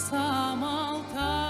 Samalta.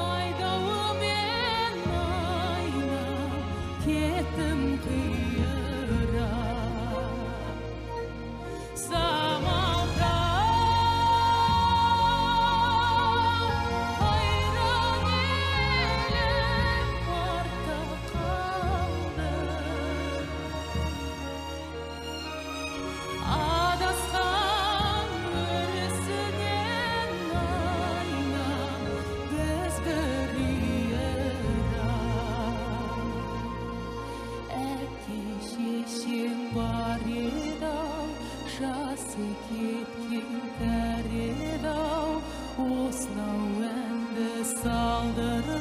айдауымен айна кеттім қи бар еді ау жасы кеткен кәрі еді ау осынау әнді салдырып